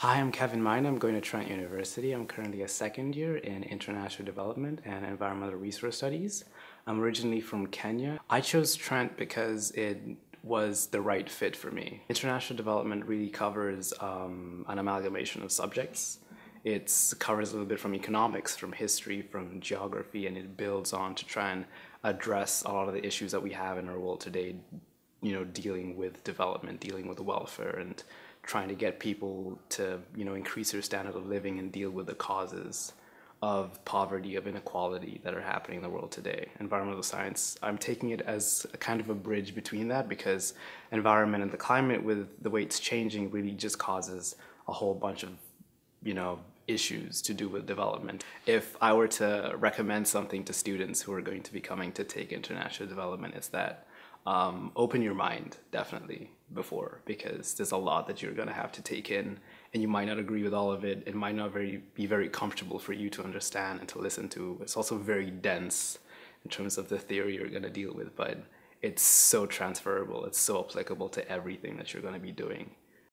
Hi, I'm Kevin Maina. I'm going to Trent University. I'm currently a second year in International Development and Environmental Resource Studies. I'm originally from Kenya. I chose Trent because it was the right fit for me. International development really covers um, an amalgamation of subjects. It covers a little bit from economics, from history, from geography, and it builds on to try and address a lot of the issues that we have in our world today, you know, dealing with development, dealing with welfare, and trying to get people to, you know, increase their standard of living and deal with the causes of poverty, of inequality that are happening in the world today. Environmental science, I'm taking it as a kind of a bridge between that because environment and the climate with the way it's changing really just causes a whole bunch of, you know, issues to do with development. If I were to recommend something to students who are going to be coming to take international development, it's that um, open your mind definitely before because there's a lot that you're going to have to take in and you might not agree with all of it. It might not very be very comfortable for you to understand and to listen to. It's also very dense in terms of the theory you're going to deal with but it's so transferable. It's so applicable to everything that you're going to be doing